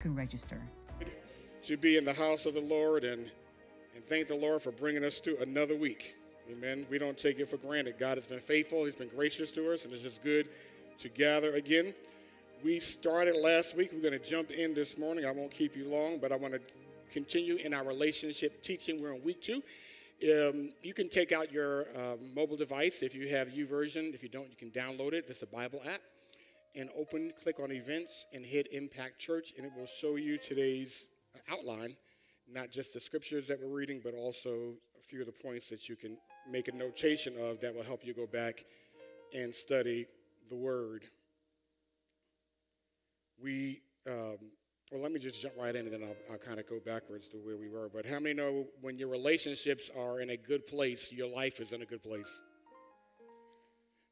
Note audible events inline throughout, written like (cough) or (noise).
can register. To be in the house of the Lord and, and thank the Lord for bringing us through another week. Amen. We don't take it for granted. God has been faithful, He's been gracious to us, and it's just good to gather again. We started last week. We're going to jump in this morning. I won't keep you long, but I want to continue in our relationship teaching. We're in week two. Um, you can take out your uh, mobile device if you have YouVersion. If you don't, you can download it. Is a Bible app and open, click on events, and hit Impact Church, and it will show you today's outline, not just the scriptures that we're reading, but also a few of the points that you can make a notation of that will help you go back and study the Word. We, um, well, let me just jump right in and then I'll, I'll kind of go backwards to where we were. But how many know when your relationships are in a good place, your life is in a good place?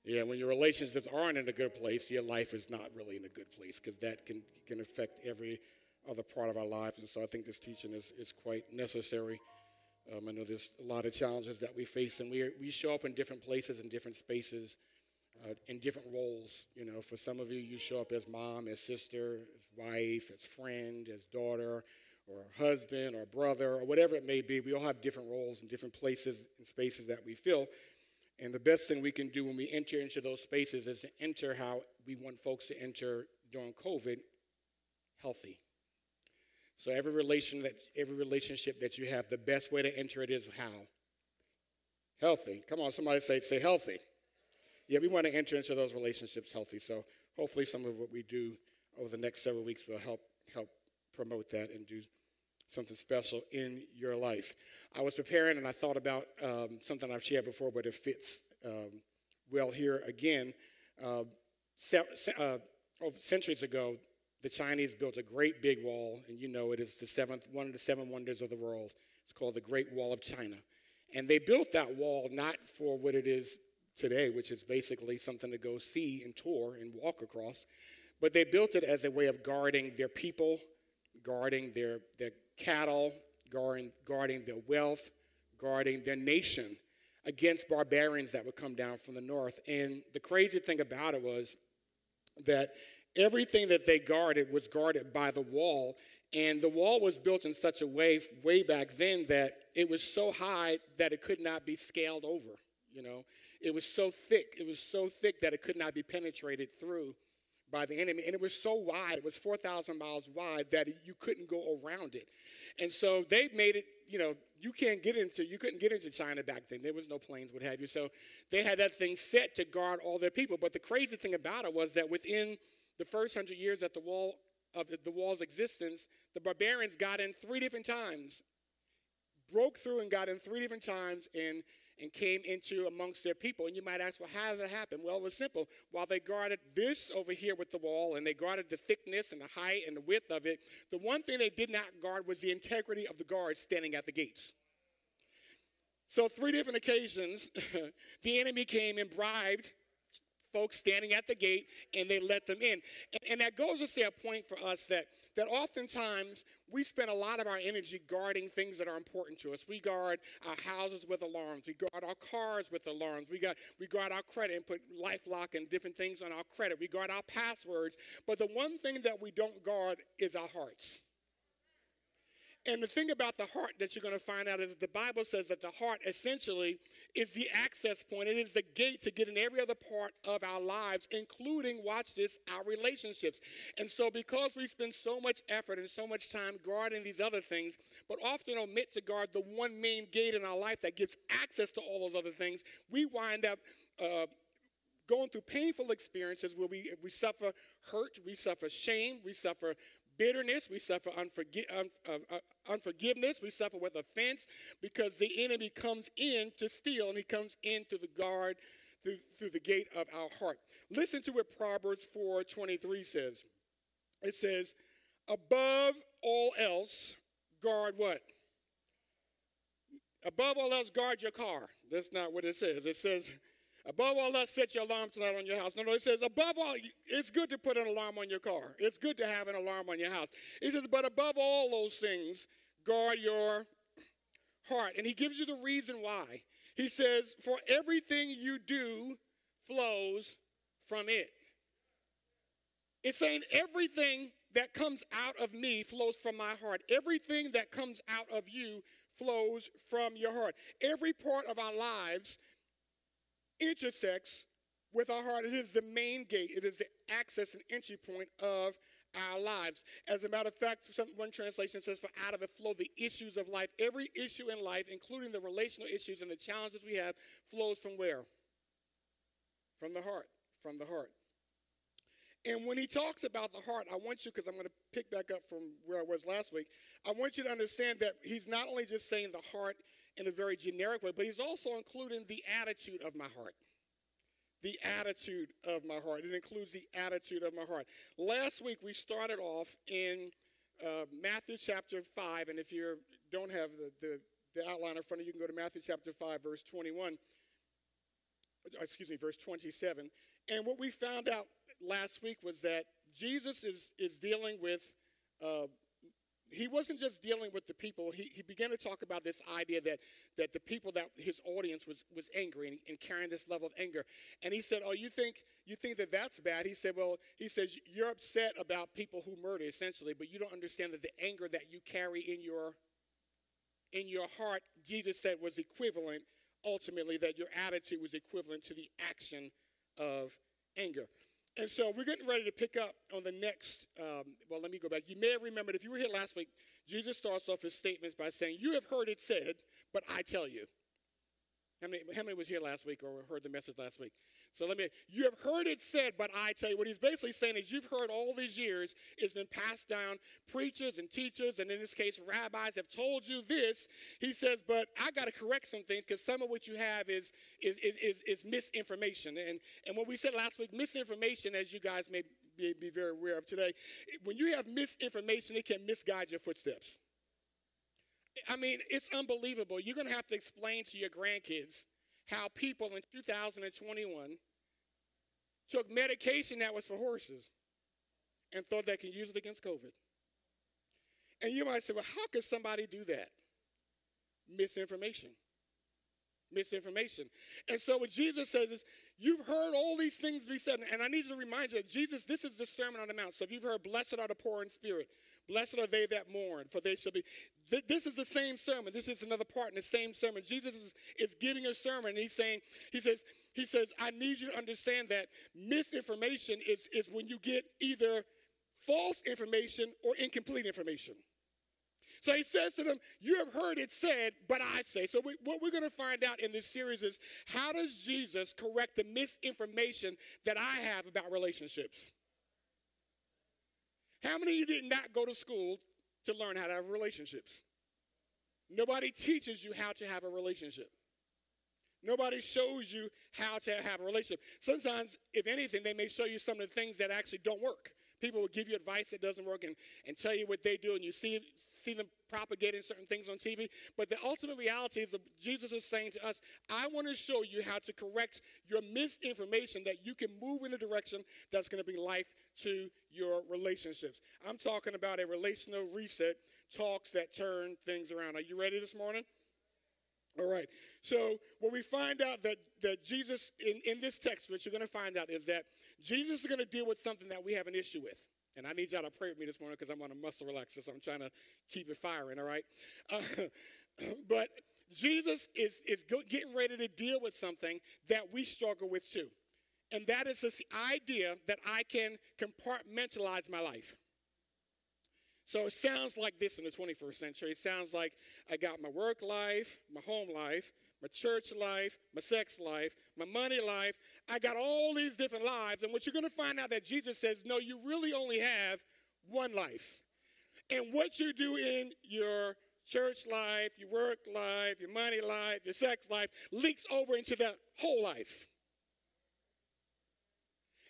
Yeah, when your relationships aren't in a good place, your life is not really in a good place because that can, can affect every other part of our lives. And so I think this teaching is, is quite necessary. Um, I know there's a lot of challenges that we face, and we, we show up in different places and different spaces uh, in different roles. You know, for some of you, you show up as mom, as sister, as wife, as friend, as daughter, or husband, or brother, or whatever it may be. We all have different roles in different places and spaces that we fill. And the best thing we can do when we enter into those spaces is to enter how we want folks to enter during COVID healthy. So every relation that every relationship that you have, the best way to enter it is how? Healthy. Come on, somebody say say healthy. Yeah, we want to enter into those relationships healthy. So hopefully some of what we do over the next several weeks will help help promote that and do something special in your life. I was preparing and I thought about um, something I've shared before, but it fits um, well here again. Uh, se- uh, centuries ago, the Chinese built a great big wall, and you know it is the seventh, one of the seven wonders of the world. It's called the Great Wall of China. And they built that wall not for what it is today, which is basically something to go see and tour and walk across, but they built it as a way of guarding their people, guarding their, their cattle, guarding, guarding their wealth, guarding their nation against barbarians that would come down from the north. And the crazy thing about it was that everything that they guarded was guarded by the wall. And the wall was built in such a way, way back then, that it was so high that it could not be scaled over. You know, it was so thick, it was so thick that it could not be penetrated through by the enemy. And it was so wide, it was 4,000 miles wide, that you couldn't go around it. And so they made it, you know, you can't get into, you couldn't get into China back then. There was no planes, what have you. So they had that thing set to guard all their people. But the crazy thing about it was that within the first hundred years that the wall of the wall's existence, the barbarians got in three different times, broke through and got in three different times and and came into amongst their people. And you might ask, well, how does that happen? Well, it was simple. While they guarded this over here with the wall and they guarded the thickness and the height and the width of it, the one thing they did not guard was the integrity of the guards standing at the gates. So, three different occasions, (laughs) the enemy came and bribed folks standing at the gate and they let them in. And, and that goes to say a point for us that that oftentimes we spend a lot of our energy guarding things that are important to us. We guard our houses with alarms. We guard our cars with alarms. We, got, we guard our credit and put LifeLock and different things on our credit. We guard our passwords. But the one thing that we don't guard is our hearts. And the thing about the heart that you're going to find out is the Bible says that the heart essentially is the access point. It is the gate to get in every other part of our lives, including, watch this, our relationships. And so, because we spend so much effort and so much time guarding these other things, but often omit to guard the one main gate in our life that gives access to all those other things, we wind up. Uh, going through painful experiences where we, we suffer hurt, we suffer shame, we suffer bitterness, we suffer unforgi- un- uh, uh, unforgiveness, we suffer with offense because the enemy comes in to steal and he comes in to the guard through, through the gate of our heart. Listen to what Proverbs 4:23 says. It says, above all else, guard what? Above all else, guard your car. That's not what it says. It says, Above all else, set your alarm tonight on your house. No, no, it says, above all, it's good to put an alarm on your car. It's good to have an alarm on your house. It says, but above all those things, guard your heart. And he gives you the reason why. He says, for everything you do flows from it. It's saying everything that comes out of me flows from my heart. Everything that comes out of you flows from your heart. Every part of our lives intersects with our heart. It is the main gate, it is the access and entry point of our lives. As a matter of fact, some, one translation says, For out of it flow the issues of life. Every issue in life, including the relational issues and the challenges we have, flows from where? From the heart. From the heart. And when he talks about the heart, I want you, because I'm going to pick back up from where I was last week, I want you to understand that he's not only just saying the heart in a very generic way, but he's also including the attitude of my heart. The attitude of my heart. It includes the attitude of my heart. Last week we started off in uh, Matthew chapter 5, and if you don't have the, the, the outline in front of you, you can go to Matthew chapter 5, verse 21. Excuse me, verse 27. And what we found out last week was that Jesus is, is dealing with, uh, he wasn't just dealing with the people, he, he began to talk about this idea that, that the people that his audience was, was angry and, and carrying this level of anger. And he said, Oh, you think, you think that that's bad? He said, Well, he says, You're upset about people who murder, essentially, but you don't understand that the anger that you carry in your, in your heart, Jesus said, was equivalent, ultimately, that your attitude was equivalent to the action of anger. And so we're getting ready to pick up on the next. Um, well, let me go back. You may have remembered, if you were here last week, Jesus starts off his statements by saying, You have heard it said, but I tell you. How many, how many was here last week or heard the message last week? So let me, you have heard it said, but I tell you, what he's basically saying is you've heard all these years, it's been passed down. Preachers and teachers, and in this case, rabbis have told you this. He says, but I got to correct some things because some of what you have is, is, is, is, is misinformation. And, and what we said last week, misinformation, as you guys may be, be very aware of today, when you have misinformation, it can misguide your footsteps. I mean, it's unbelievable. You're going to have to explain to your grandkids how people in 2021 took medication that was for horses and thought they can use it against COVID. And you might say, well, how could somebody do that? Misinformation. Misinformation. And so what Jesus says is, you've heard all these things be said. And I need to remind you that Jesus, this is the Sermon on the Mount. So if you've heard, blessed are the poor in spirit, blessed are they that mourn, for they shall be. This is the same sermon. This is another part in the same sermon. Jesus is, is giving a sermon. And he's saying, he says, he says, I need you to understand that misinformation is, is when you get either false information or incomplete information. So he says to them, You have heard it said, but I say. So, we, what we're going to find out in this series is how does Jesus correct the misinformation that I have about relationships? How many of you did not go to school to learn how to have relationships? Nobody teaches you how to have a relationship. Nobody shows you how to have a relationship. Sometimes, if anything, they may show you some of the things that actually don't work. People will give you advice that doesn't work and, and tell you what they do, and you see, see them propagating certain things on TV. But the ultimate reality is that Jesus is saying to us, I want to show you how to correct your misinformation that you can move in a direction that's going to be life to your relationships. I'm talking about a relational reset, talks that turn things around. Are you ready this morning? All right. So what we find out that, that Jesus, in, in this text, what you're going to find out is that Jesus is going to deal with something that we have an issue with. And I need y'all to pray with me this morning because I'm on a muscle relaxer, so I'm trying to keep it firing, all right? Uh, (clears throat) but Jesus is, is getting ready to deal with something that we struggle with too. And that is this idea that I can compartmentalize my life. So it sounds like this in the 21st century. It sounds like I got my work life, my home life, my church life, my sex life, my money life. I got all these different lives. And what you're going to find out that Jesus says, no, you really only have one life. And what you do in your church life, your work life, your money life, your sex life leaks over into that whole life.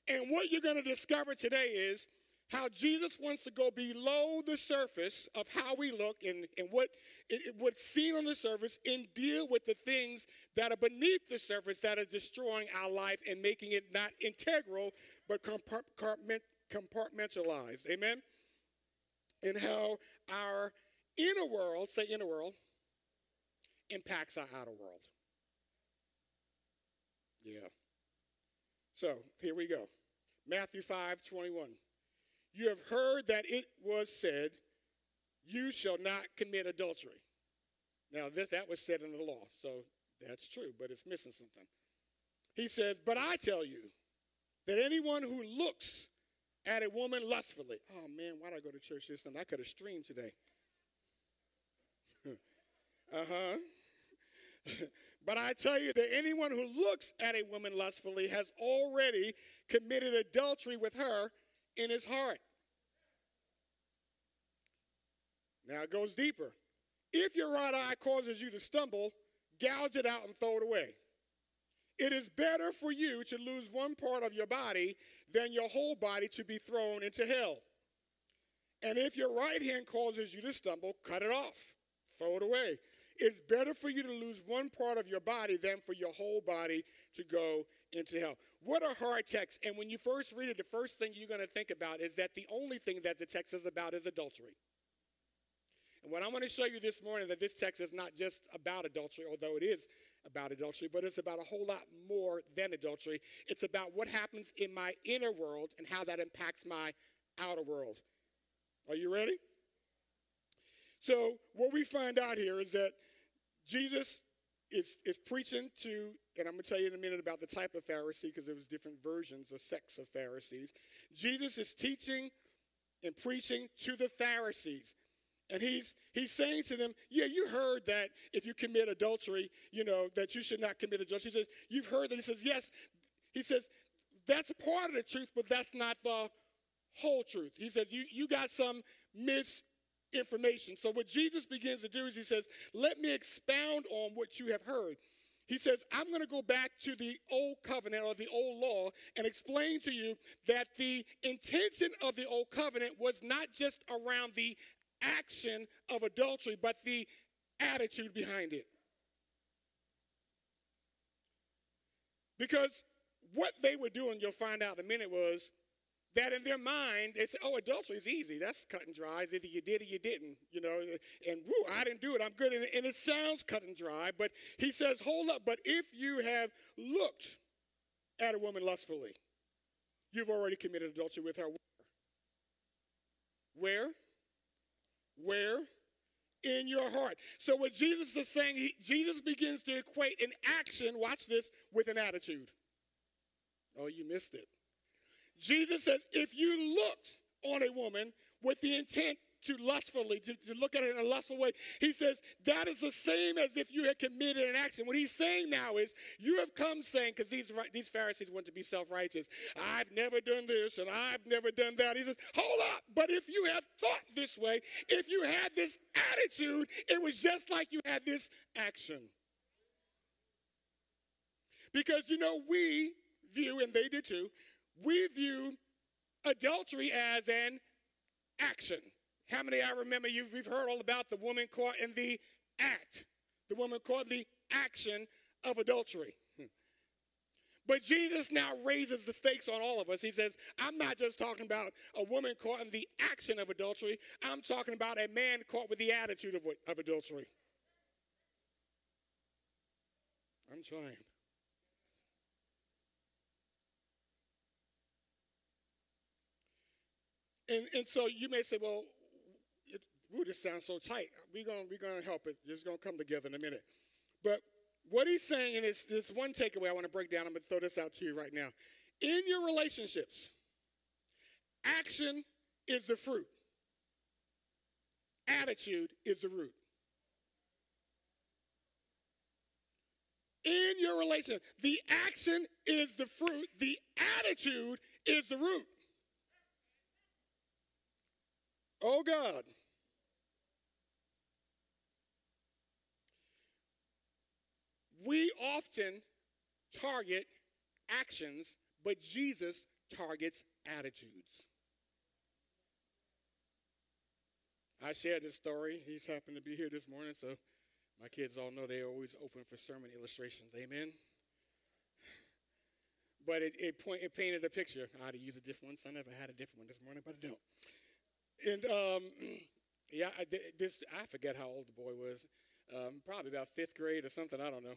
And what you're going to discover today is how Jesus wants to go below the surface of how we look and, and what what's seen on the surface and deal with the things that are beneath the surface that are destroying our life and making it not integral but compartmentalized. Amen? And how our inner world, say inner world, impacts our outer world. Yeah. So here we go. Matthew 5 21. You have heard that it was said, You shall not commit adultery. Now, this, that was said in the law, so that's true, but it's missing something. He says, But I tell you that anyone who looks at a woman lustfully, oh man, why did I go to church this time? I could have streamed today. (laughs) uh huh. (laughs) but I tell you that anyone who looks at a woman lustfully has already committed adultery with her in his heart. Now it goes deeper. If your right eye causes you to stumble, gouge it out and throw it away. It is better for you to lose one part of your body than your whole body to be thrown into hell. And if your right hand causes you to stumble, cut it off, throw it away. It's better for you to lose one part of your body than for your whole body to go into hell. What a hard text. And when you first read it, the first thing you're going to think about is that the only thing that the text is about is adultery. And what I want to show you this morning that this text is not just about adultery, although it is about adultery, but it's about a whole lot more than adultery. It's about what happens in my inner world and how that impacts my outer world. Are you ready? So, what we find out here is that Jesus is, is preaching to, and I'm going to tell you in a minute about the type of Pharisee because there was different versions or sects of Pharisees. Jesus is teaching and preaching to the Pharisees. And he's he's saying to them, Yeah, you heard that if you commit adultery, you know, that you should not commit adultery. He says, You've heard that. He says, Yes. He says, That's part of the truth, but that's not the whole truth. He says, You you got some misinformation. So what Jesus begins to do is he says, Let me expound on what you have heard. He says, I'm going to go back to the old covenant or the old law and explain to you that the intention of the old covenant was not just around the action of adultery, but the attitude behind it. Because what they were doing, you'll find out in a minute, was that in their mind, they say, oh, adultery is easy. That's cut and dry. It's either you did or you didn't, you know, and woo, I didn't do it. I'm good. And, and it sounds cut and dry, but he says, hold up. But if you have looked at a woman lustfully, you've already committed adultery with her. Where? Where? In your heart. So, what Jesus is saying, he, Jesus begins to equate an action, watch this, with an attitude. Oh, you missed it. Jesus says, if you looked on a woman with the intent to lustfully, to, to, look at it in a lustful way. He says that is the same as if you had committed an action. What he's saying now is you have come saying, because these, these Pharisees want to be self righteous, I've never done this and I've never done that. He says, hold up, but if you have thought this way, if you had this attitude, it was just like you had this action. Because, you know, we view, and they did too, we view adultery as an action. How many I remember you've, we've heard all about the woman caught in the act, the woman caught in the action of adultery. Hmm. But Jesus now raises the stakes on all of us. He says, I'm not just talking about a woman caught in the action of adultery, I'm talking about a man caught with the attitude of, of adultery. I'm trying. And, and so you may say, well, Ooh, this sounds so tight. We're going we're gonna help it. It's going to come together in a minute. But what he's saying, and it's this one takeaway I want to break down. I'm going to throw this out to you right now. In your relationships, action is the fruit, attitude is the root. In your relationship, the action is the fruit, the attitude is the root. Oh God. We often target actions, but Jesus targets attitudes. I shared this story. He's happened to be here this morning, so my kids all know they're always open for sermon illustrations. Amen. But it, it, point, it painted a picture. I had to use a different one, so I never had a different one this morning, but I don't. And um, (clears throat) yeah, I, this I forget how old the boy was. Um, probably about fifth grade or something. I don't know.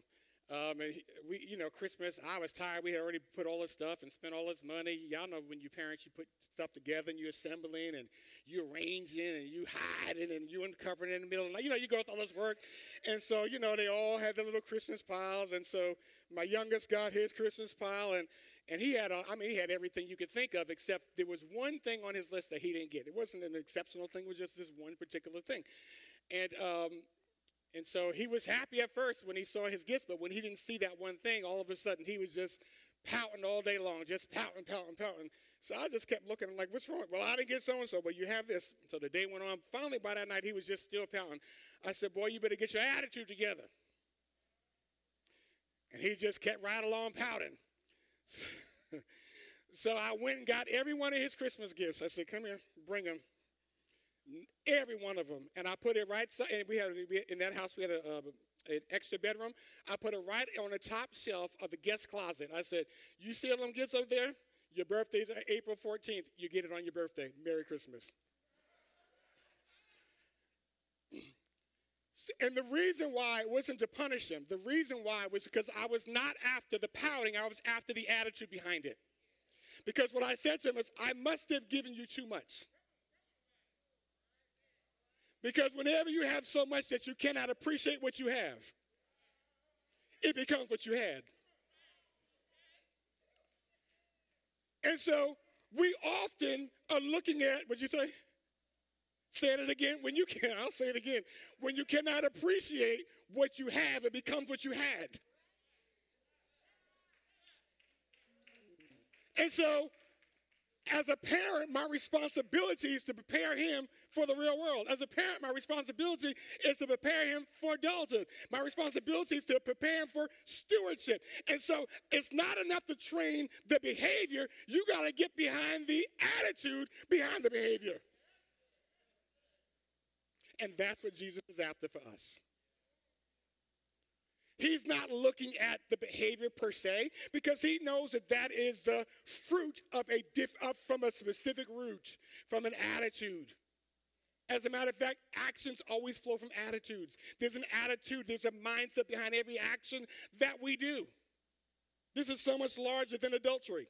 Um, and he, we, you know, Christmas, I was tired. We had already put all this stuff and spent all this money. Y'all know when you parents, you put stuff together and you assembling and you arranging and you hiding and you uncovering in the middle. You know, you go through all this work. And so, you know, they all had their little Christmas piles. And so my youngest got his Christmas pile and, and he had, a, I mean, he had everything you could think of, except there was one thing on his list that he didn't get. It wasn't an exceptional thing, it was just this one particular thing. And um, and so he was happy at first when he saw his gifts, but when he didn't see that one thing, all of a sudden he was just pouting all day long, just pouting, pouting, pouting. So I just kept looking. Like, what's wrong? Well, I didn't get so and so, but you have this. So the day went on. Finally, by that night, he was just still pouting. I said, boy, you better get your attitude together. And he just kept right along pouting. So I went and got every one of his Christmas gifts. I said, come here, bring them every one of them. And I put it right, and we had in that house we had a, uh, an extra bedroom. I put it right on the top shelf of the guest closet. I said, "You see all them gifts up there? Your birthday's April 14th. You get it on your birthday. Merry Christmas." And the reason why it wasn't to punish him, the reason why was because I was not after the pouting, I was after the attitude behind it. Because what I said to him is, I must have given you too much. Because whenever you have so much that you cannot appreciate what you have, it becomes what you had. And so we often are looking at, what you say? Say it again. When you can, I'll say it again. When you cannot appreciate what you have, it becomes what you had. And so as a parent, my responsibility is to prepare him for the real world. As a parent, my responsibility is to prepare him for adulthood. My responsibility is to prepare him for stewardship. And so it's not enough to train the behavior, you got to get behind the attitude behind the behavior. And that's what Jesus is after for us. He's not looking at the behavior per se because he knows that that is the fruit of a diff, of, from a specific root, from an attitude. As a matter of fact, actions always flow from attitudes. There's an attitude, there's a mindset behind every action that we do. This is so much larger than adultery.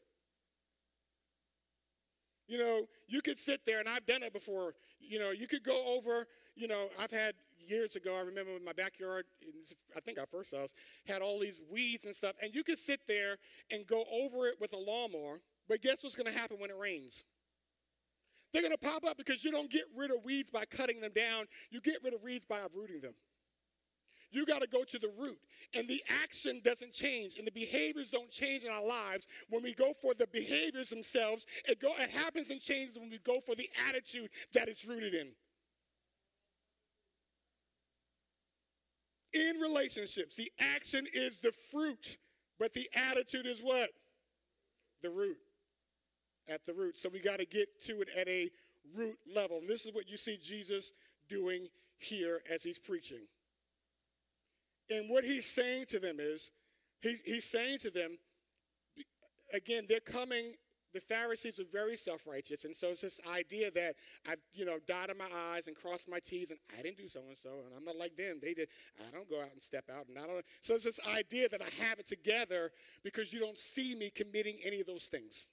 You know, you could sit there, and I've done it before. You know, you could go over, you know, I've had years ago, I remember in my backyard, I think our first house, had all these weeds and stuff. And you could sit there and go over it with a lawnmower, but guess what's going to happen when it rains? They're going to pop up because you don't get rid of weeds by cutting them down. You get rid of weeds by uprooting them. You got to go to the root. And the action doesn't change, and the behaviors don't change in our lives when we go for the behaviors themselves. It, go, it happens and changes when we go for the attitude that it's rooted in. in relationships, the action is the fruit, but the attitude is what? The root. At the root. So we got to get to it at a root level. And this is what you see Jesus doing here as he's preaching. And what he's saying to them is, he's, he's saying to them, again, they're coming the Pharisees are very self-righteous, and so it's this idea that I've, you know, dotted my I's and crossed my T's, and I didn't do so and so, and I'm not like them. They did. I don't go out and step out, and I don't. So it's this idea that I have it together because you don't see me committing any of those things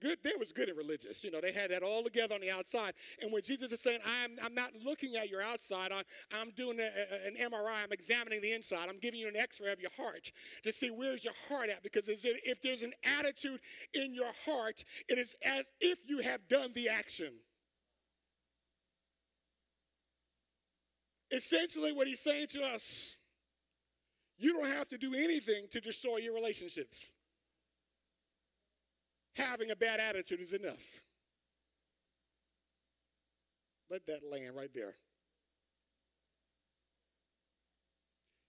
good, they was good and religious. You know, they had that all together on the outside. And when Jesus is saying, I'm, I'm not looking at your outside, I'm, I'm doing a, a, an MRI, I'm examining the inside, I'm giving you an x ray of your heart to see where's your heart at. Because if there's an attitude in your heart, it is as if you have done the action. Essentially, what he's saying to us, you don't have to do anything to destroy your relationships having a bad attitude is enough. Let that land right there.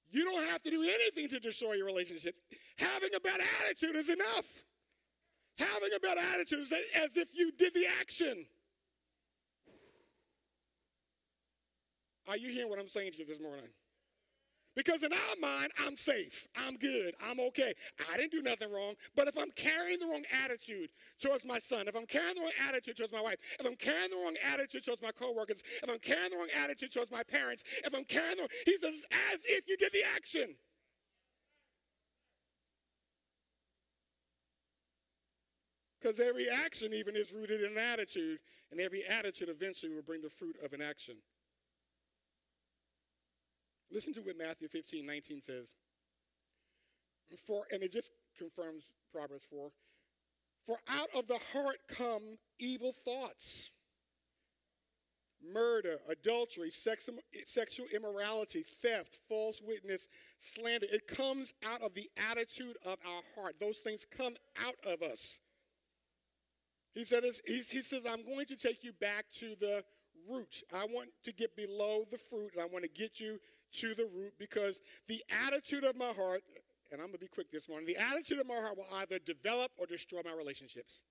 You don't have to do anything to destroy your relationship. Having a bad attitude is enough. Having a bad attitude is as if you did the action. Are you hearing what I'm saying to you this morning? Because in our mind, I'm safe, I'm good, I'm okay. I didn't do nothing wrong. But if I'm carrying the wrong attitude towards my son, if I'm carrying the wrong attitude towards my wife, if I'm carrying the wrong attitude towards my coworkers, if I'm carrying the wrong attitude towards my parents, if I'm carrying the wrong, he says, as if you did the action. Because every action even is rooted in an attitude, and every attitude eventually will bring the fruit of an action. Listen to what Matthew 15 19 says. For, and it just confirms Proverbs 4 For out of the heart come evil thoughts murder, adultery, sex, sexual immorality, theft, false witness, slander. It comes out of the attitude of our heart. Those things come out of us. He said, he, he says, I'm going to take you back to the root. I want to get below the fruit, and I want to get you to the root because the attitude of my heart, and I'm going to be quick this morning, the attitude of my heart will either develop or destroy my relationships.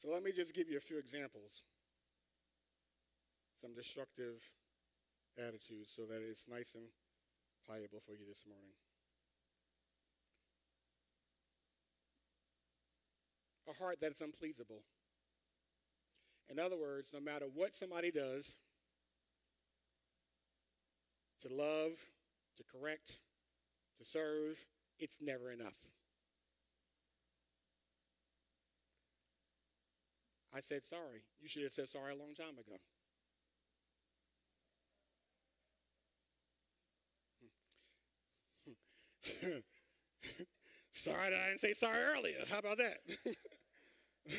So let me just give you a few examples. Some destructive attitudes so that it's nice and pliable for you this morning. A heart that is unpleasable. In other words, no matter what somebody does, to love, to correct, to serve, it's never enough. I said sorry. You should have said sorry a long time ago. (laughs) sorry that I didn't say sorry earlier. How about that? (laughs) (laughs)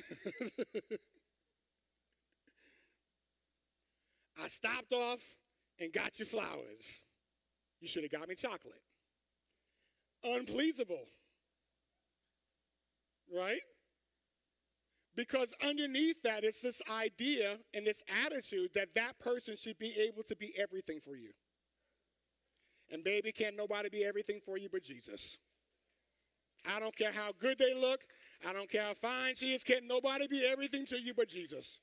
I stopped off and got you flowers. You should have got me chocolate. Unpleasable. Right? Because underneath that is this idea and this attitude that that person should be able to be everything for you. And baby, can't nobody be everything for you but Jesus. I don't care how good they look. I don't care how fine she is. Can't nobody be everything to you but Jesus.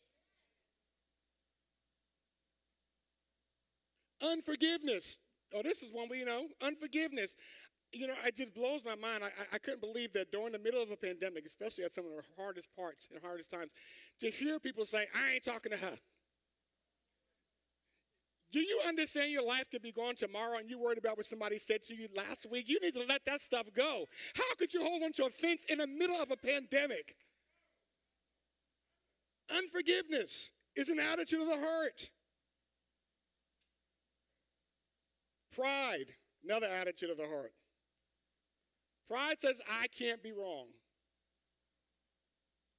Unforgiveness. Oh, this is one we you know. Unforgiveness you know, it just blows my mind. I, I couldn't believe that during the middle of a pandemic, especially at some of the hardest parts and hardest times, to hear people say, I ain't talking to her. Do you understand your life could be gone tomorrow and you're worried about what somebody said to you last week? You need to let that stuff go. How could you hold on to offense in the middle of a pandemic? Unforgiveness is an attitude of the heart. Pride, another attitude of the heart. Pride says, I can't be wrong.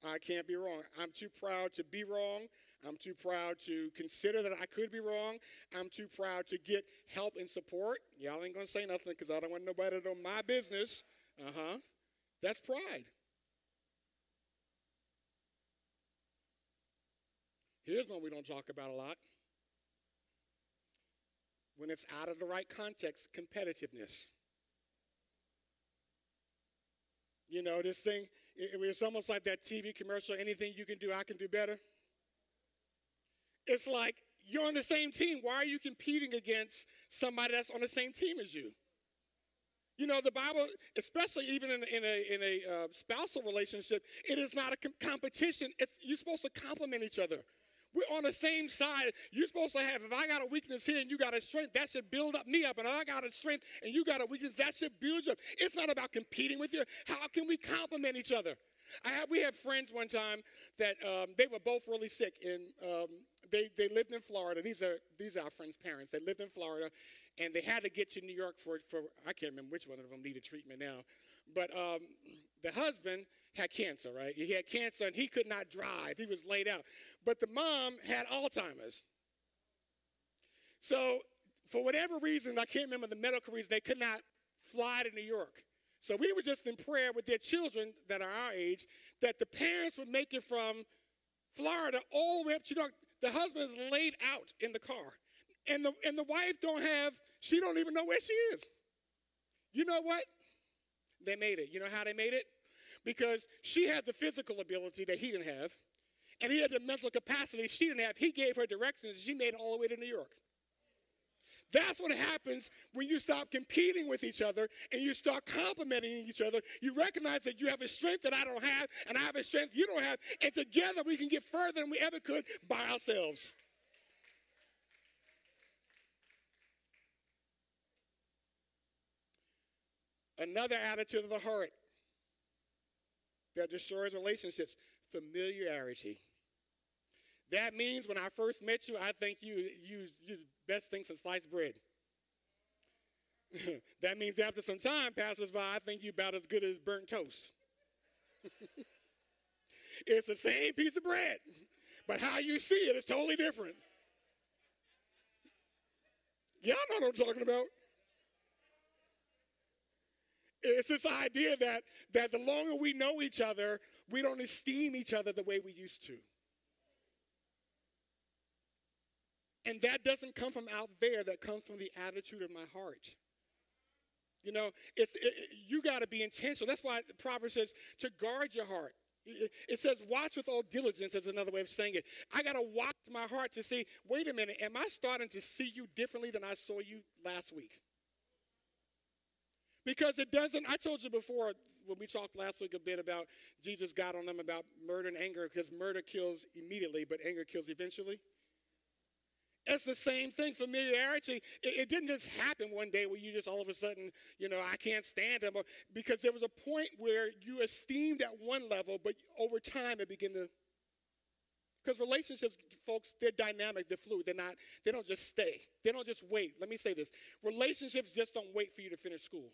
I can't be wrong. I'm too proud to be wrong. I'm too proud to consider that I could be wrong. I'm too proud to get help and support. Y'all ain't going to say nothing because I don't want nobody to know my business. Uh huh. That's pride. Here's one we don't talk about a lot. When it's out of the right context, competitiveness. You know, this thing, it, it's almost like that TV commercial anything you can do, I can do better. It's like you're on the same team. Why are you competing against somebody that's on the same team as you? You know, the Bible, especially even in, in a, in a uh, spousal relationship, it is not a com- competition. It's, you're supposed to complement each other. We're on the same side. You're supposed to have, if I got a weakness here and you got a strength, that should build up me up. And I got a strength and you got a weakness, that should build you up. It's not about competing with you. How can we complement each other? I have, we had friends one time that um, they were both really sick, and um, they, they lived in Florida. These are these are our friends' parents. They lived in Florida, and they had to get to New York for for I can't remember which one of them needed treatment now, but um, the husband had cancer, right? He had cancer and he could not drive. He was laid out. But the mom had Alzheimer's. So, for whatever reason, I can't remember the medical reason, they could not fly to New York. So, we were just in prayer with their children that are our age that the parents would make it from Florida all the way up to New York. The husband is laid out in the car. And the, and the wife don't have, she don't even know where she is. You know what? They made it. You know how they made it? Because she had the physical ability that he didn't have, and he had the mental capacity she didn't have. He gave her directions, she made it all the way to New York. That's what happens when you stop competing with each other and you start complimenting each other. You recognize that you have a strength that I don't have, and I have a strength you don't have, and together we can get further than we ever could by ourselves. Another attitude of the heart that destroys relationships familiarity. That means when I first met you, I think you, you, you best thing since sliced bread. (laughs) that means after some time passes by, I think you're about as good as burnt toast. (laughs) it's the same piece of bread, but how you see it is totally different. Y'all know what I'm talking about. It's this idea that, that the longer we know each other, we don't esteem each other the way we used to. And that doesn't come from out there, that comes from the attitude of my heart. You know, it's it, you got to be intentional. That's why the proverb says to guard your heart. It says, watch with all diligence, is another way of saying it. I got to watch my heart to see, wait a minute, am I starting to see you differently than I saw you last week? Because it doesn't, I told you before when we talked last week a bit about Jesus got on them about murder and anger, because murder kills immediately, but anger kills eventually. It's the same thing. Familiarity, it, it, didn't just happen one day where you just all of a sudden, you know, I can't stand him. Because there was a point where you esteemed at one level, but over time it began to. Because relationships, folks, they're dynamic, they're fluid. They're not, they don't just stay. They don't just wait. Let me say this. Relationships just don't wait for you to finish school.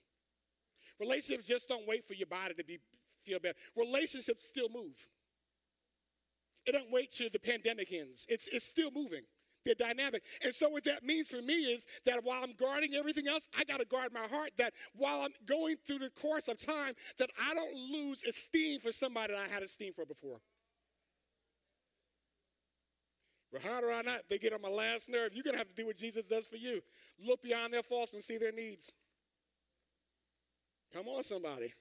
Relationships just don't wait for your body to be feel better. Relationships still move. It don't wait till the pandemic ends. It's, it's still moving. They're dynamic. And so what that means for me is that while I'm guarding everything else, I got to guard my heart that while I'm going through the course of time, that I don't lose esteem for somebody that I had esteem for before. How do I not? They get on my last nerve. You're going to have to do what Jesus does for you. Look beyond their faults and see their needs. Come on, somebody.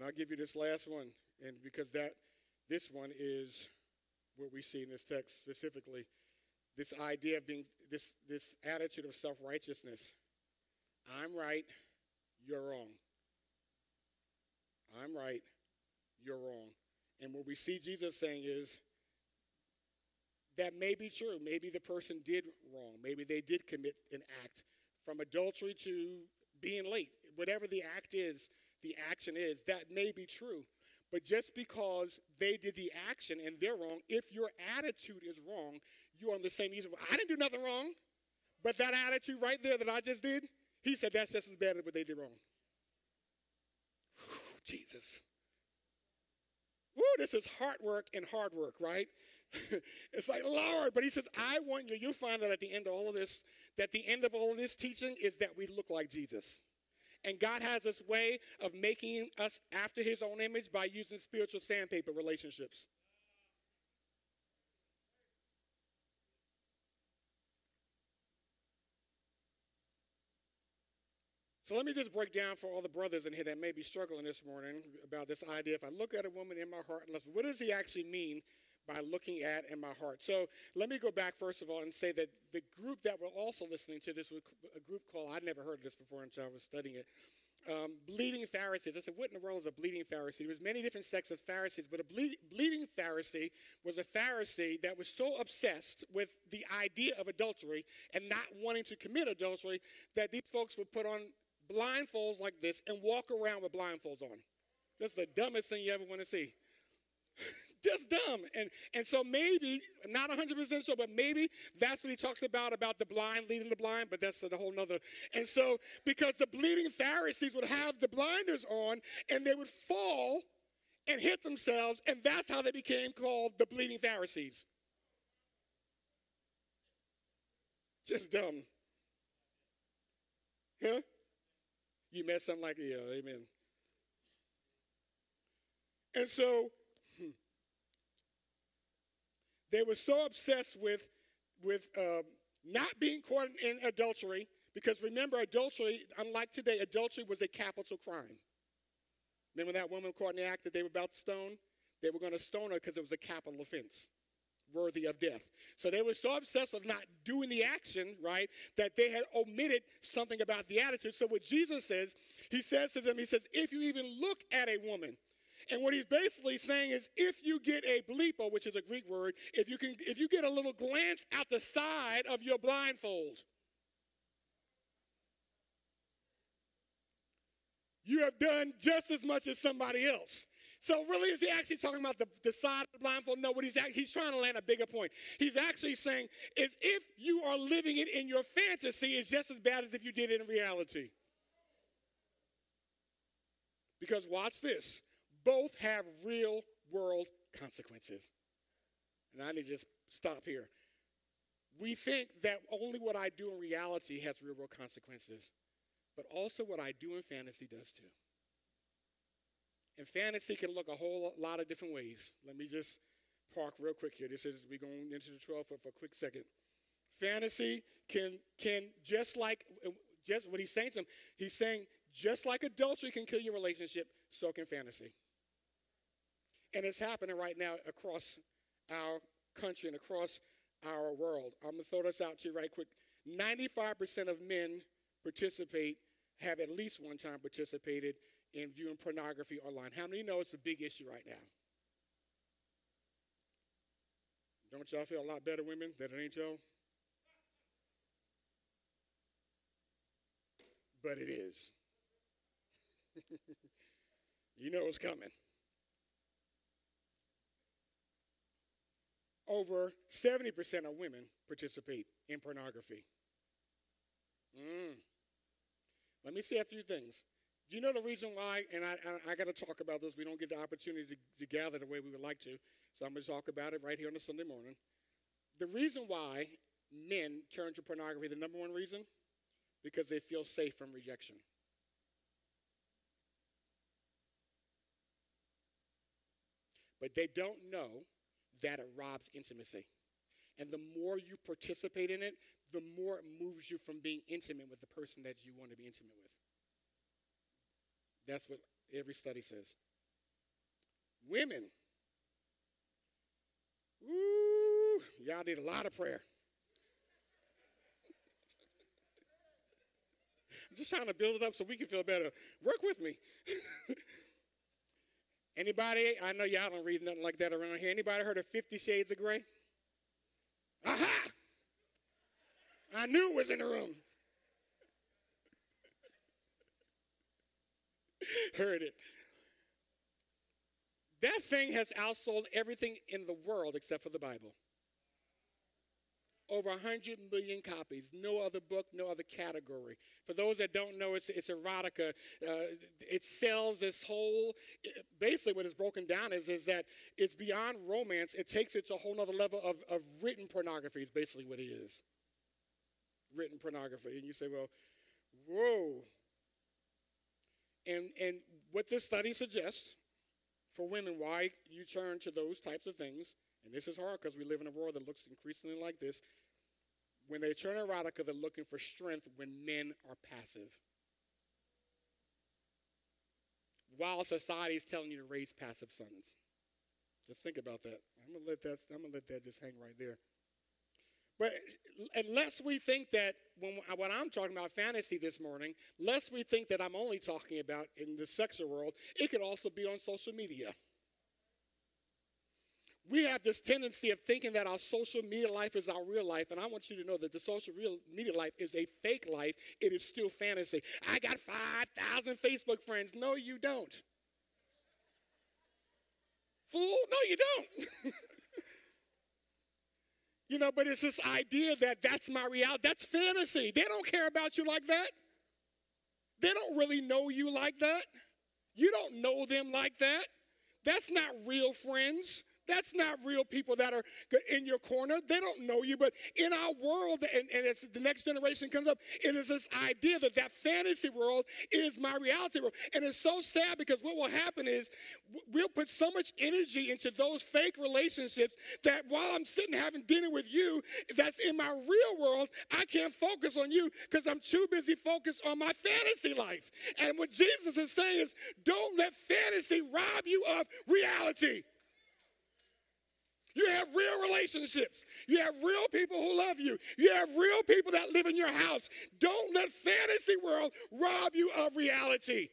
And I'll give you this last one, and because that this one is what we see in this text specifically. This idea of being this this attitude of self-righteousness. I'm right, you're wrong. I'm right, you're wrong. And what we see Jesus saying is that may be true. Maybe the person did wrong. Maybe they did commit an act from adultery to being late. Whatever the act is, the action is. That may be true. But just because they did the action and they're wrong, if your attitude is wrong, you're on the same easy. I didn't do nothing wrong. But that attitude right there that I just did, he said that's just as bad as what they did wrong. Whew, Jesus. Woo, this is hard work and hard work, right? (laughs) it's like, Lord, but he says, I want you. You'll find that at the end of all of this, that the end of all of this teaching is that we look like Jesus. And God has this way of making us after his own image by using spiritual sandpaper relationships. So let me just break down for all the brothers in here that may be struggling this morning about this idea. If I look at a woman in my heart, what does he actually mean by looking at in my heart. So let me go back first of all and say that the group that were also listening to this was a group called, I'd never heard of this before until I was studying it. Um, bleeding Pharisees. I said, what in the world is a bleeding Pharisee? There was many different sects of Pharisees, but a ble- bleeding Pharisee was a Pharisee that was so obsessed with the idea of adultery and not wanting to commit adultery that these folks would put on blindfolds like this and walk around with blindfolds on. That's the dumbest thing you ever want to see. (laughs) just dumb. And, and so maybe, not 100% sure, but maybe that's what he talks about, about the blind leading the blind, but that's a whole nother. And so, because the bleeding Pharisees would have the blinders on and they would fall and hit themselves, and that's how they became called the bleeding Pharisees. Just dumb. Huh? You met something like, yeah, amen. And so they were so obsessed with, with um, not being caught in adultery, because remember, adultery, unlike today, adultery was a capital crime. Remember that woman caught in the act that they were about to stone? They were going to stone her because it was a capital offense worthy of death. So they were so obsessed with not doing the action, right, that they had omitted something about the attitude. So what Jesus says, he says to them, he says, if you even look at a woman And what he's basically saying is if you get a blepo, which is a Greek word, if you can if you get a little glance out the side of your blindfold, you have done just as much as somebody else. So really, is he actually talking about the, the side of the blindfold? No, what he's he's trying to land a bigger point. He's actually saying is if you are living it in your fantasy, it's just as bad as if you did it in reality. Because watch this, both have real world consequences. And I need to just stop here. We think that only what I do in reality has real world consequences, but also what I do in fantasy does too. And fantasy can look a whole lot of different ways. Let me just park real quick here. This is we're going into the 12 for, for a quick second. Fantasy can can just like uh, just what he's saying to him, he's saying just like adultery can kill your relationship, so can fantasy. And it's happening right now across our country and across our world. I'm going to throw this out to you right quick. 95% of men participate, have at least one time participated in viewing pornography online. How many know it's a big issue right now? Don't y'all feel a lot better, women, that it ain't y'all? But it is. (laughs) you know it's coming. Over 70% of women participate in pornography. Mm. Let me say a few things. Do you know the reason why? And I, I, I got to talk about this. We don't get the opportunity to, to gather the way we would like to. So I'm going to talk about it right here on a Sunday morning. The reason why men turn to pornography, the number one reason, because they feel safe from rejection. But they don't know that it robs intimacy. And the more you participate in it, the more it moves you from being intimate with the person that you want to be intimate with. That's what every study says. Women. Ooh, y'all need a lot of prayer. (laughs) I'm just trying to build it up so we can feel better. Work with me. (laughs) Anybody? I know y'all don't read nothing like that around here. Anybody heard of Fifty Shades of Grey? Aha! I knew it was in the room. (laughs) heard it. That thing has outsold everything in the world except for the Bible over 100 million copies. No other book, no other category. For those that don't know, it's, it's erotica. Uh, it sells this whole, basically what it's broken down is, is that it's beyond romance. It takes it to a whole nother level of, of written pornography is basically what it is. Written pornography. And you say, well, whoa. And, and what this study suggests for women, why you turn to those types of things, and this is hard because we live in a world that looks increasingly like this, when they turn erotica, they're looking for strength when men are passive. While society is telling you to raise passive sons. Just think about that. I'm gonna let that. I'm gonna let that just hang right there. But unless we think that when what I'm talking about fantasy this morning, lest we think that I'm only talking about in the sexual world, it could also be on social media we have this tendency of thinking that our social media life is our real life. And I want you to know that the social real media life is a fake life. It is still fantasy. I got 5,000 Facebook friends. No, you don't. Fool, no, you don't. (laughs) you know, but it's this idea that that's my reality. That's fantasy. They don't care about you like that. They don't really know you like that. You don't know them like that. That's not real friends. That's not real people that are in your corner. They don't know you. But in our world, and, and as the next generation comes up, it is this idea that that fantasy world is my reality world. And it's so sad because what will happen is we'll put so much energy into those fake relationships that while I'm sitting having dinner with you, that's in my real world, I can't focus on you because I'm too busy focused on my fantasy life. And what Jesus is saying is don't let fantasy rob you of reality. You have real relationships. You have real people who love you. You have real people that live in your house. Don't let fantasy world rob you of reality.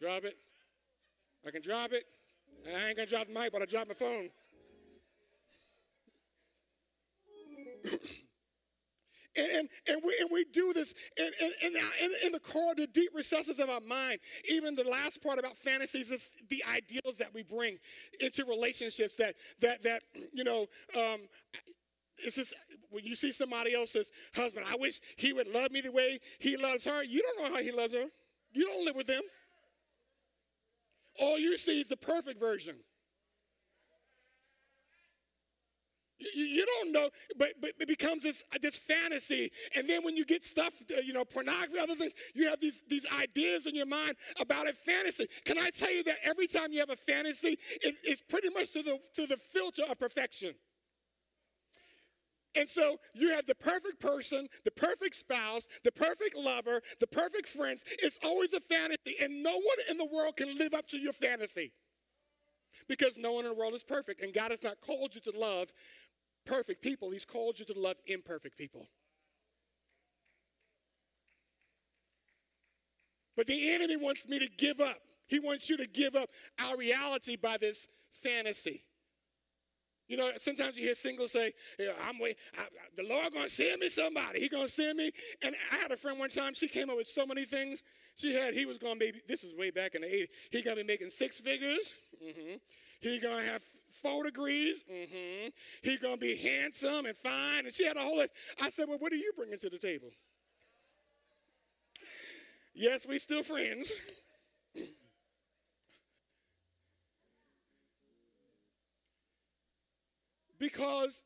Drop it. I can drop it. I ain't gonna drop the mic, but I drop my phone. And, and, and, we, and we do this in, in, in, in, the core, the deep recesses of our mind. Even the last part about fantasies is the ideals that we bring into relationships that, that, that you know, um, it's just when you see somebody else's husband, I wish he would love me the way he loves her. You don't know how he loves her. You don't live with him. All you see is the perfect version. You, don't know, but, but it becomes this, this fantasy. And then when you get stuff, uh, you know, pornography, other things, you have these, these ideas in your mind about a fantasy. Can I tell you that every time you have a fantasy, it, it's pretty much to the, to the filter of perfection. And so you have the perfect person, the perfect spouse, the perfect lover, the perfect friends. It's always a fantasy, and no one in the world can live up to your fantasy because no one in the world is perfect. And God has not called you to love perfect people, He's called you to love imperfect people. But the enemy wants me to give up. He wants you to give up our reality by this fantasy. You know, sometimes you hear singles say, yeah, "I'm wait, I, I, the Lord gonna send me somebody. He gonna send me." And I had a friend one time. She came up with so many things. She had. He was gonna be. This is way back in the '80s. He gonna be making six figures. Mm-hmm. He gonna have four degrees. Mm-hmm. He gonna be handsome and fine. And she had a whole. I said, "Well, what are you bringing to the table?" yes, we still friends. Because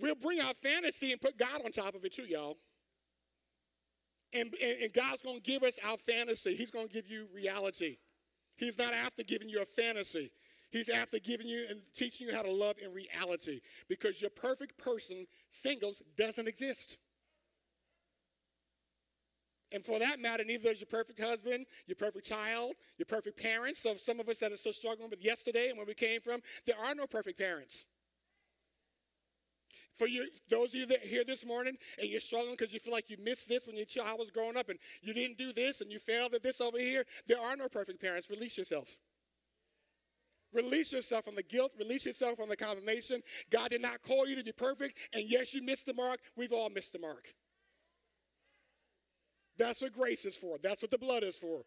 we'll bring our fantasy and put God on top of it too, y'all. And, and, and God's going to give us our fantasy. He's going to give you reality. He's not after giving you a fantasy. He's after giving you and teaching you how to love in reality because your perfect person, singles, doesn't exist. And for that matter, neither does your perfect husband, your perfect child, your perfect parents. So some of us that are still struggling with yesterday and where we came from, there are no perfect parents. For you, those of you that here this morning and you're struggling because you feel like you missed this when your child was growing up and you didn't do this and you failed at this over here, there are no perfect parents. Release yourself. Release yourself from the guilt. Release yourself from the condemnation. God did not call you to be perfect. And yes, you missed the mark. We've all missed the mark. That's what grace is for. That's what the blood is for.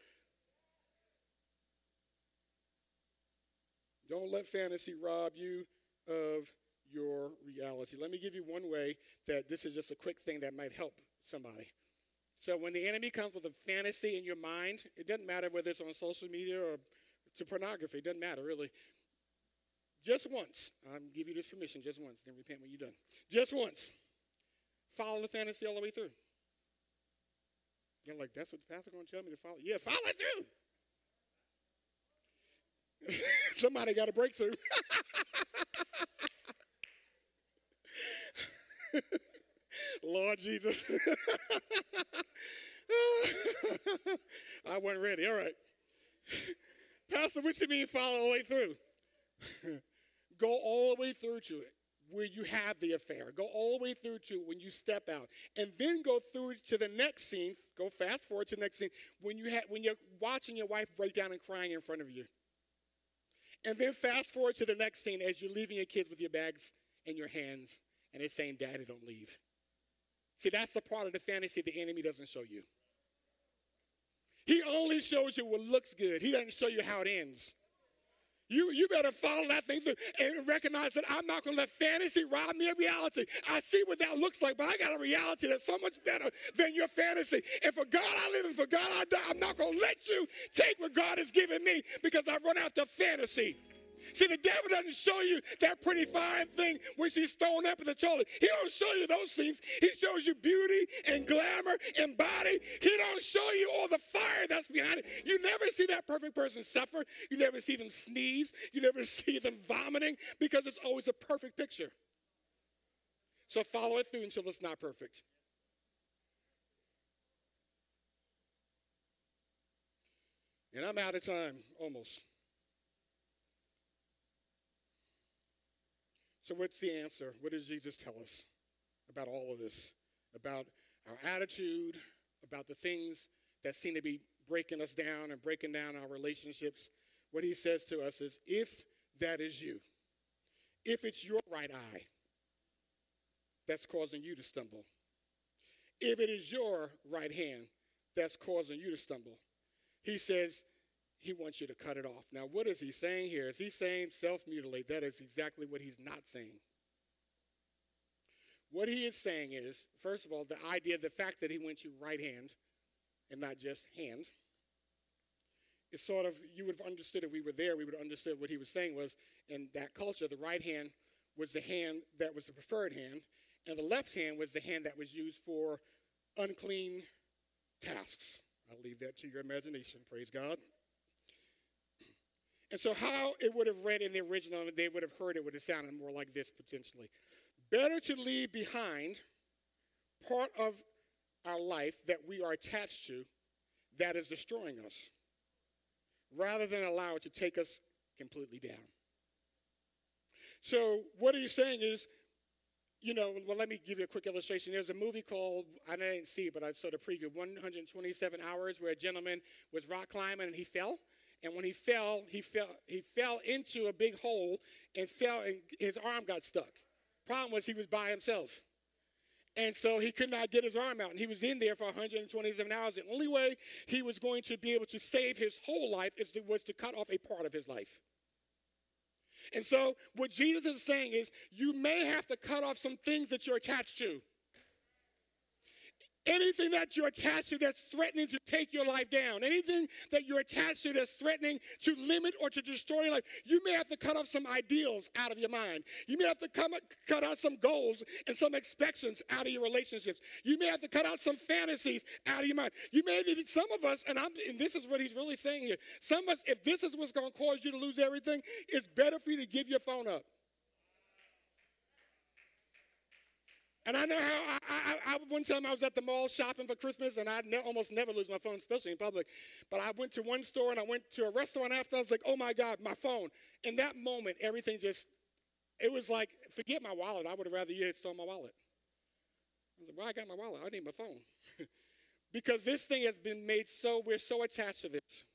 Don't let fantasy rob you of your reality. Let me give you one way that this is just a quick thing that might help somebody. So when the enemy comes with a fantasy in your mind, it doesn't matter whether it's on social media or to pornography, it doesn't matter really. Just once, I'm give you this permission, just once, then repent when you're done. Just once. Follow the fantasy all the way through. You're like, that's what the pastor gonna tell me to follow. Yeah, follow it through. (laughs) Somebody got a breakthrough. (laughs) Lord Jesus. (laughs) I wasn't ready. All right. Pastor, what do you mean follow all the way through? (laughs) Go all the way through to it where you have the affair. Go all the way through to when you step out. And then go through to the next scene. Go fast forward to the next scene when, you ha- when you're watching your wife break down and crying in front of you. And then fast forward to the next scene as you're leaving your kids with your bags in your hands and it's saying, Daddy, don't leave. See, that's the part of the fantasy the enemy doesn't show you. He only shows you what looks good, he doesn't show you how it ends. You, you better follow that thing through and recognize that I'm not going to let fantasy rob me of reality. I see what that looks like, but I got a reality that's so much better than your fantasy. And for God I live and for God I die. I'm not going to let you take what God has given me because I run after fantasy. See, the devil doesn't show you that pretty fine thing when she's thrown up in the toilet. He don't show you those things. He shows you beauty and glamour and body. He don't show you all the fire that's behind it. You never see that perfect person suffer. You never see them sneeze. You never (laughs) see them vomiting because it's always a perfect picture. So follow it through until it's not perfect. And I'm out of time almost. So, what's the answer? What does Jesus tell us about all of this? About our attitude, about the things that seem to be breaking us down and breaking down our relationships, what he says to us is if that is you, if it's your right eye that's causing you to stumble, if it is your right hand that's causing you to stumble, he says he wants you to cut it off. Now, what is he saying here? Is he saying self mutilate? That is exactly what he's not saying. What he is saying is, first of all, the idea, the fact that he went you right hand and not just hand, is sort of, you would have understood if we were there, we would have understood what he was saying was, in that culture, the right hand was the hand that was the preferred hand, and the left hand was the hand that was used for unclean tasks. I'll leave that to your imagination, praise God. And so, how it would have read in the original, they would have heard it would have sounded more like this potentially. Better to leave behind part of our life that we are attached to that is destroying us, rather than allow it to take us completely down. So, what you saying is, you know, well, let me give you a quick illustration. There's a movie called, I didn't see it, but I saw the preview 127 Hours, where a gentleman was rock climbing and he fell. And when he fell, he fell, he fell into a big hole and fell, and his arm got stuck. Problem was, he was by himself. And so he could not get his arm out. And he was in there for 127 hours. The only way he was going to be able to save his whole life is to, was to cut off a part of his life. And so what Jesus is saying is you may have to cut off some things that you're attached to. Anything that you're attached to that's threatening to take your life down, anything that you're attached to that's threatening to limit or to destroy your life, you may have to cut off some ideals out of your mind. You may have to come, cut out some goals and some expectations out of your relationships. You may have to cut out some fantasies out of your mind. You may need some of us, and, I'm, and this is what he's really saying here. Some of us, if this is what's going to cause you to lose everything, it's better for you to give your phone up. And I know how I, I, I, one time I was at the mall shopping for Christmas, and I ne- almost never lose my phone, especially in public. But I went to one store and I went to a restaurant after. I was like, oh my God, my phone. In that moment, everything just, it was like, forget my wallet. I would have rather you had stolen my wallet. I was like, well, I got my wallet. I need my phone. (laughs) because this thing has been made so, we're so attached to this.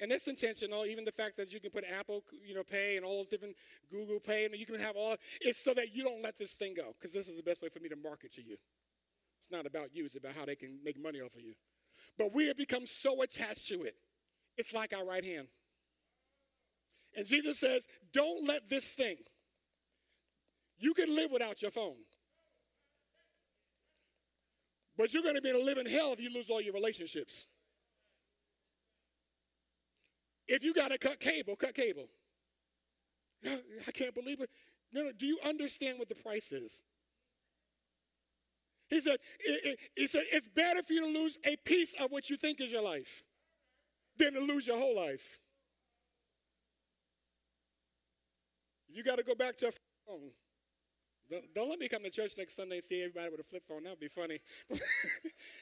And it's intentional, even the fact that you can put Apple, you know, Pay and all those different Google Pay, and you can have all, it's so that you don't let this thing go, because this is the best way for me to market to you. It's not about you, it's about how they can make money off of you. But we have become so attached to it. It's like our right hand. And Jesus says, don't let this thing, you can live without your phone. But you're going to be in a living hell if you lose all your relationships. If you got to cut cable, cut cable. I can't believe it. No, no, do you understand what the price is? He said, he said, it's better for you to lose a piece of what you think is your life than to lose your whole life. You got to go back to a phone. Don't, don't, let me come to church next Sunday and see everybody with a flip phone. That would be funny. (laughs)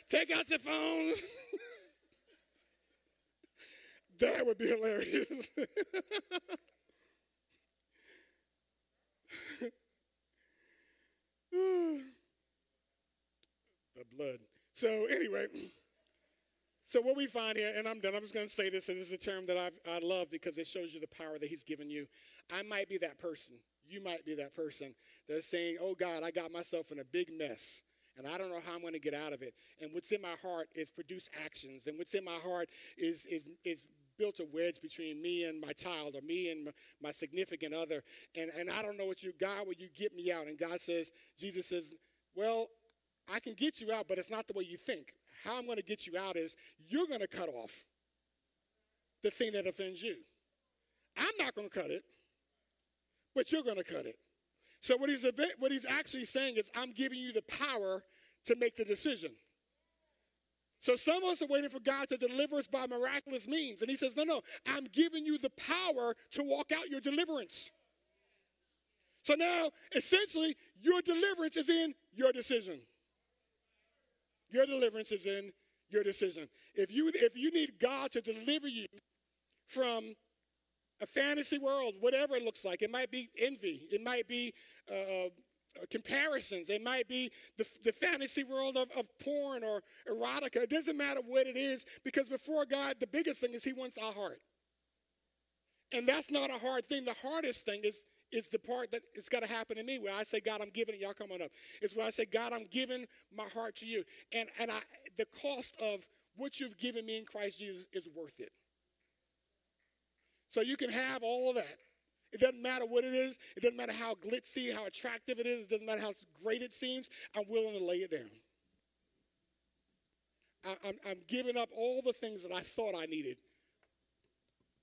Take out your phone. (laughs) That would be hilarious. (laughs) the blood. So, anyway, so what we find here, and I'm done, I'm just going to say this, and this is a term that I've, I love because it shows you the power that He's given you. I might be that person. You might be that person that's saying, Oh God, I got myself in a big mess and I don't know how I'm going to get out of it. And what's in my heart is produce actions, and what's in my heart is is is built a wedge between me and my child or me and my significant other. And, and I don't know what you, God, will you get me out? And God says, Jesus says, well, I can get you out, but it's not the way you think. How I'm going to get you out is you're going to cut off the thing that offends you. I'm not going to cut it, but you're going to cut it. So what he's, what he's actually saying is, I'm giving you the power to make the decision. So some of us are waiting for God to deliver us by miraculous means. And he says, No, no, I'm giving you the power to walk out your deliverance. So now, essentially, your deliverance is in your decision. Your deliverance is in your decision. If you, if you need God to deliver you from a fantasy world, whatever it looks like, it might be envy, it might be uh, comparisons. It might be the, the fantasy world of, of porn or erotica. It doesn't matter what it is because before God, the biggest thing is He wants our heart. And that's not a hard thing. The hardest thing is, is the part that it's got to happen to me where I say, God, I'm giving it. Y'all come on up. It's where I say, God, I'm giving my heart to you. And, and I, the cost of what you've given me in Christ Jesus is worth it. So you can have all of that. It doesn't matter what it is. It doesn't matter how glitzy, how attractive it is. It doesn't matter how great it seems. I'm willing to lay it down. I, I'm, I'm giving up all the things that I thought I needed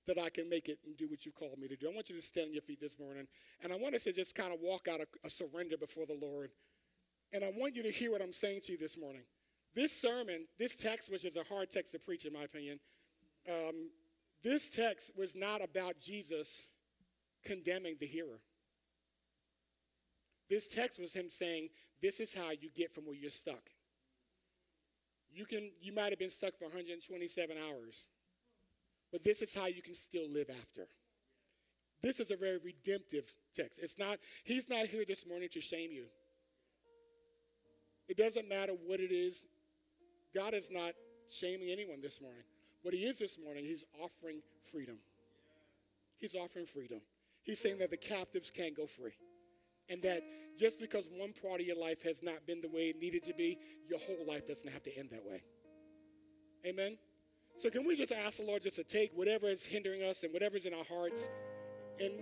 that I can make it and do what you called me to do. I want you to stand on your feet this morning, and I want us to just kind of walk out a, a surrender before the Lord. And I want you to hear what I'm saying to you this morning. This sermon, this text, which is a hard text to preach, in my opinion, um, this text was not about Jesus condemning the hearer. This text was him saying, This is how you get from where you're stuck. You, can, you might have been stuck for 127 hours, but this is how you can still live after. This is a very redemptive text. It's not, he's not here this morning to shame you. It doesn't matter what it is. God is not shaming anyone this morning. What he is this morning, he's offering freedom. He's offering freedom. He's saying that the captives can't go free. And that just because one part of your life has not been the way it needed to be, your whole life doesn't have to end that way. Amen? So, can we just ask the Lord just to take whatever is hindering us and whatever's in our hearts, and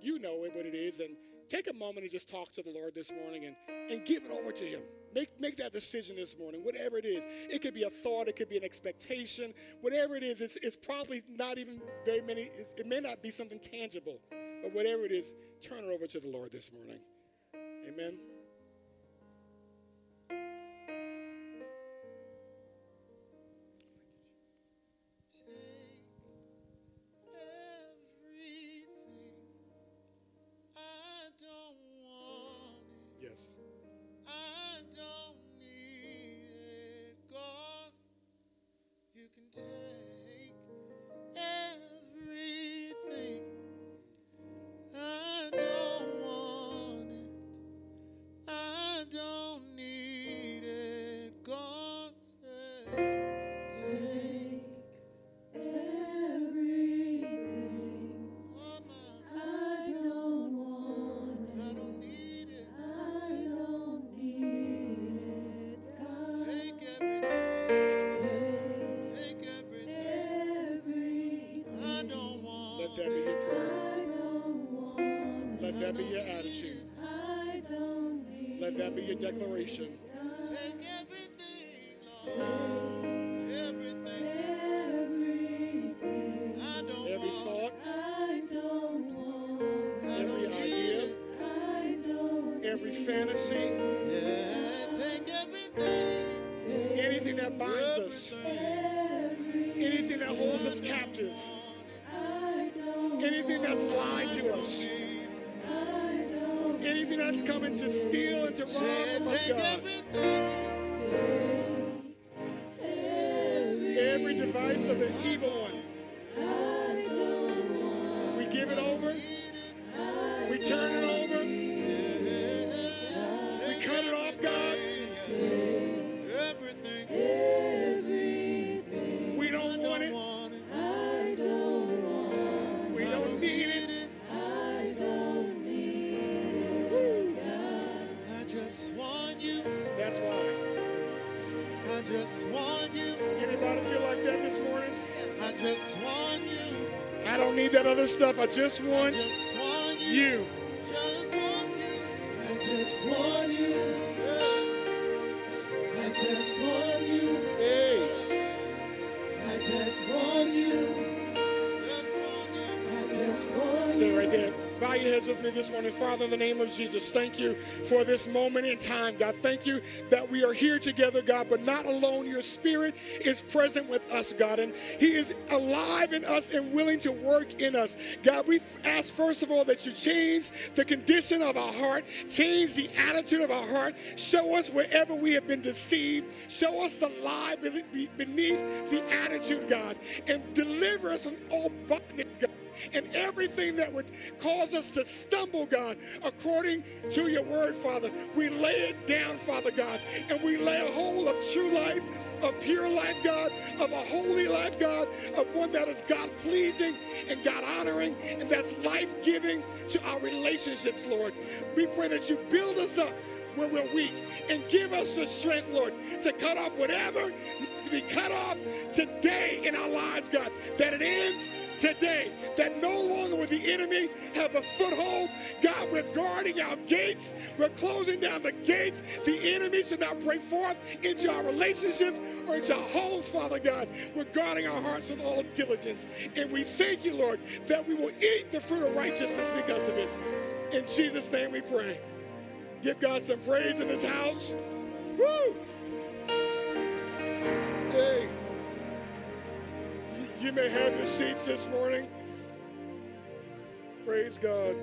you know it, what it is, and take a moment and just talk to the Lord this morning and, and give it over to Him. Make, make that decision this morning, whatever it is. It could be a thought, it could be an expectation, whatever it is, it's, it's probably not even very many, it, it may not be something tangible, but whatever it is, turn it over to the Lord this morning. Amen. That be your declaration. Stuff. I just want, I just want you. you. Just want you. I just want you. I just want you. Hey. I just want you. Just want you. I just want Stay you. right there. Bow your heads with me this morning. Father, in the name of Jesus, thank you for this moment in time, God. Thank you that we are here together, God, but not alone. Your spirit is present with us, God, and He is alive in us and willing to work in us. God, we ask, first of all, that you change the condition of our heart, change the attitude of our heart, show us wherever we have been deceived, show us the lie beneath the attitude, God, and deliver us from all bondage, God. And everything that would cause us to stumble, God, according to your word, Father. We lay it down, Father God, and we lay a hold of true life, of pure life, God, of a holy life, God, of one that is God pleasing and God honoring, and that's life giving to our relationships, Lord. We pray that you build us up where we're weak and give us the strength, Lord, to cut off whatever needs to be cut off today in our lives, God, that it ends today, that no longer will the enemy have a foothold. God, we're guarding our gates. We're closing down the gates. The enemy should not break forth into our relationships or into our homes, Father God. We're guarding our hearts with all diligence. And we thank you, Lord, that we will eat the fruit of righteousness because of it. In Jesus' name we pray. Give God some praise in this house. Woo! Hey. You may have your seats this morning. Praise God.